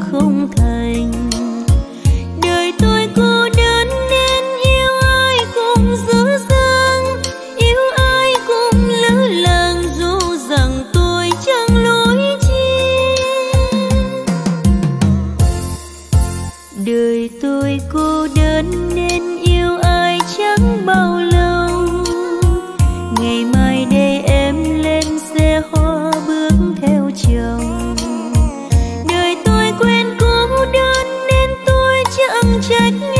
后 trách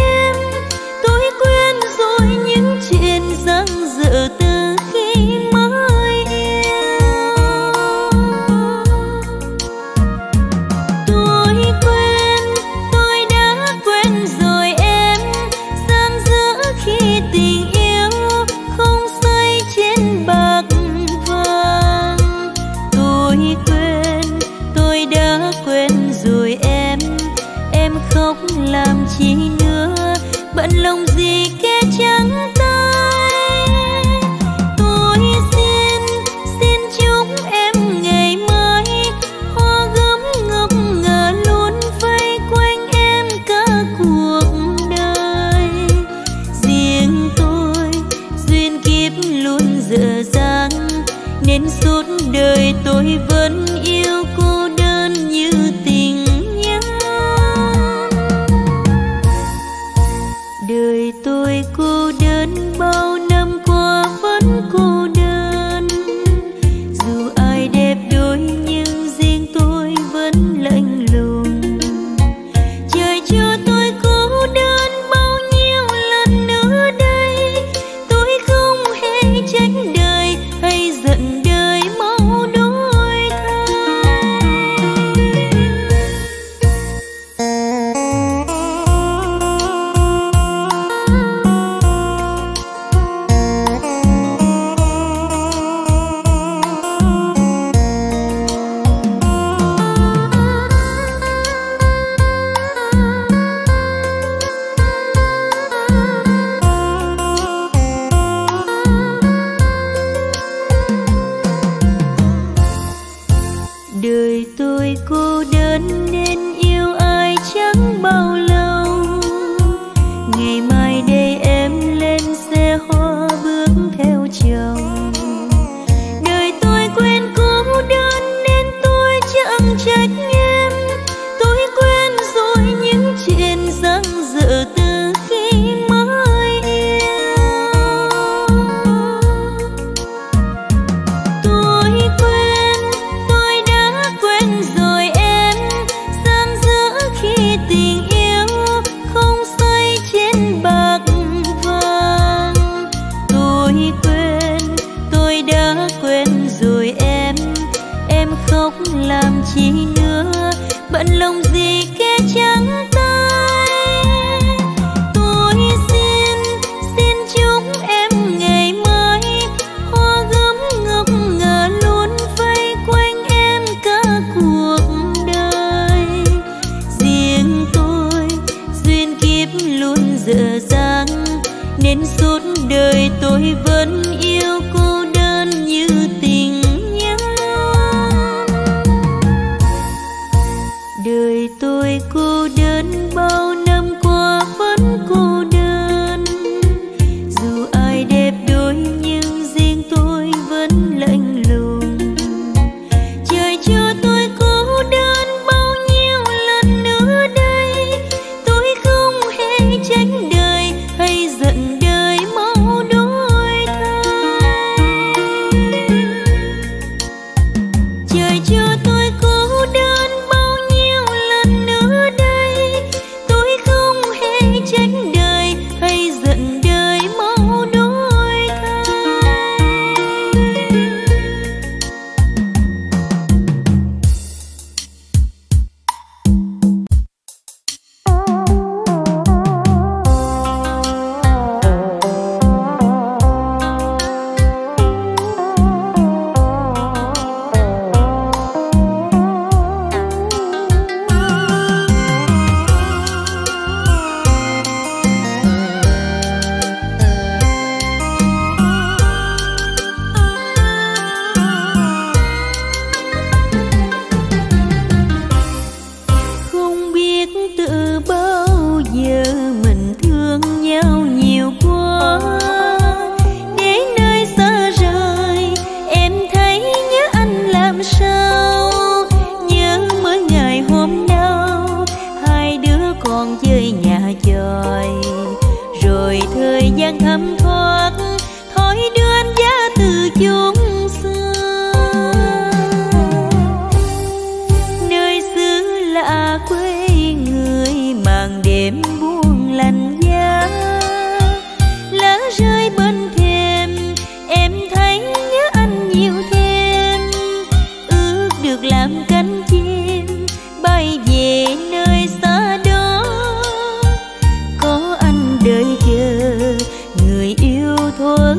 đến suốt đời tôi vẫn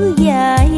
thuở dài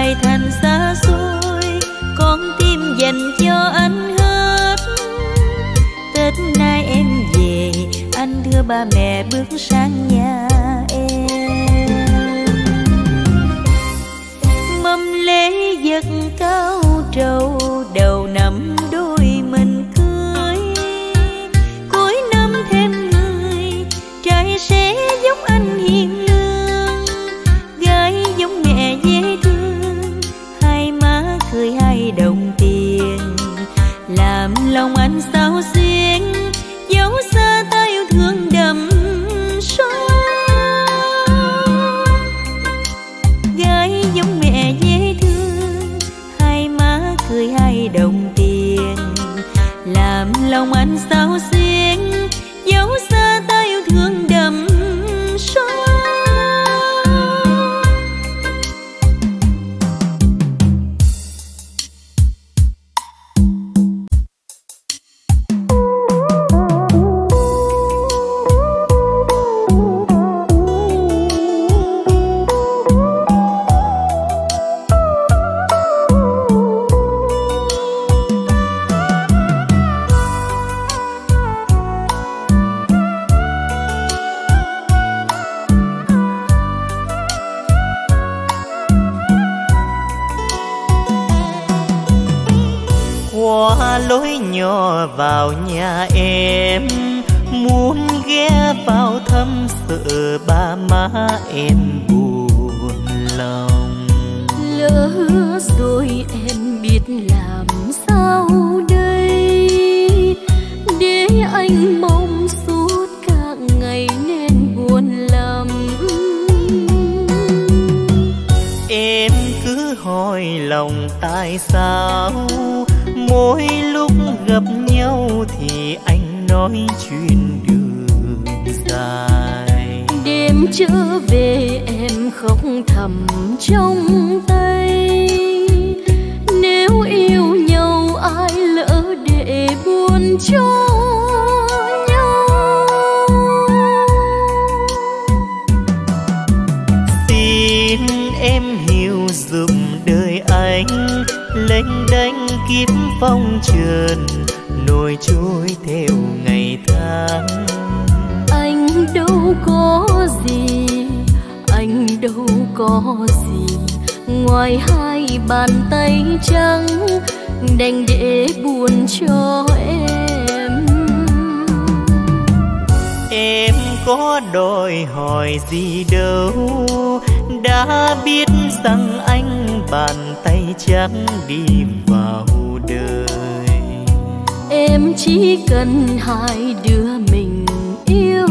dài thành xa xôi, con tim dành cho anh hết. Tết nay em về, anh đưa ba mẹ bước sang nhà em. Mâm lễ giật cao trầu đầu năm sao riêng em buồn lòng. Lỡ hứa rồi em biết làm sao đây? Để anh mong suốt cả ngày nên buồn lắm em cứ hỏi lòng tại sao? Mỗi lúc gặp nhau thì anh nói chuyện đường xa anh về em khóc thầm trong tay. Nếu yêu nhau, ai lỡ để buồn cho nhau? Xin em hiểu dùm đời anh, lênh đênh kiếm phong trần, nổi trôi theo ngày tháng có gì? Anh đâu có gì? Ngoài hai bàn tay trắng đành để buồn cho em. Em có đòi hỏi gì đâu? Đã biết rằng anh bàn tay trắng đi vào đời. Em chỉ cần hai đứa mình yêu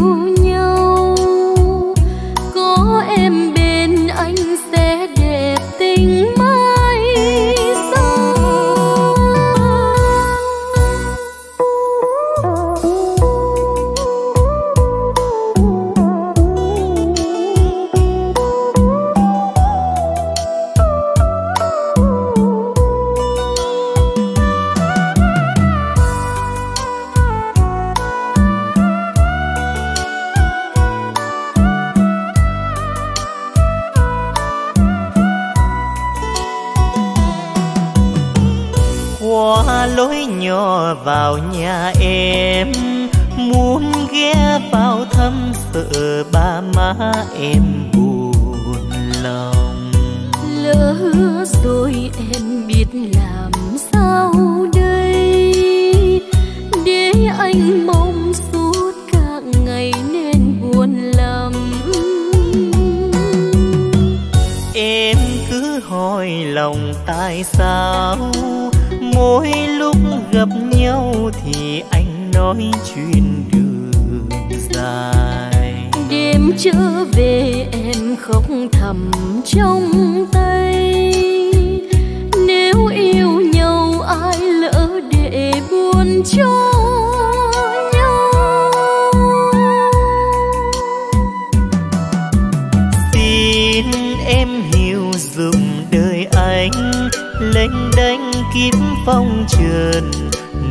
lòng tại sao? Mỗi lúc gặp nhau thì anh nói chuyện đường dài. Đêm trở về em khóc thầm trong tay. Nếu yêu nhau ai lỡ để buồn cho nhau? Xin em hiểu lênh đánh kiếp phong trần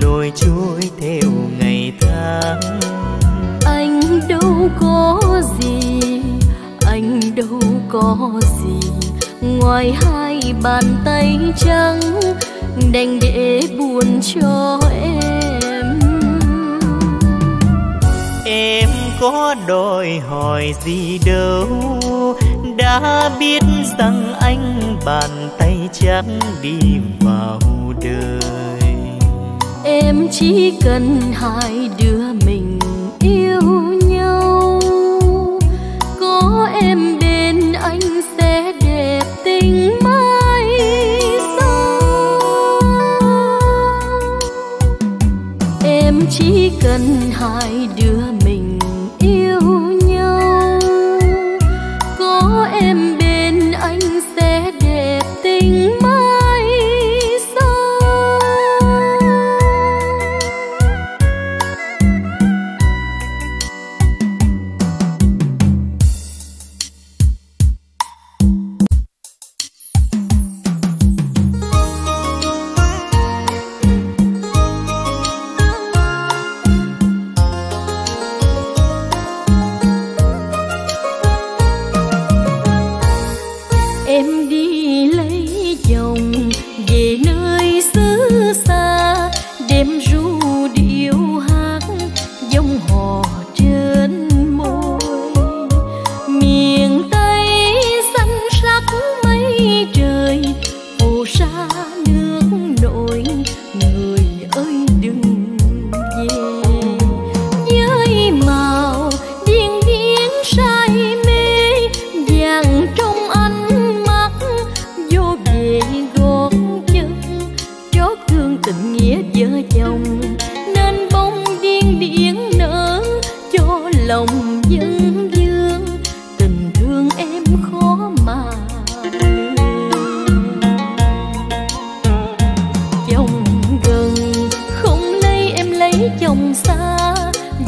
nổi trôi theo ngày tháng. Anh đâu có gì anh đâu có gì. Ngoài hai bàn tay trắng đành để buồn cho em. Em có đòi hỏi gì đâu đã biết rằng anh bàn tay chắc đi vào đời. Em chỉ cần hai đứa mình yêu nhau. Có em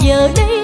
giờ đây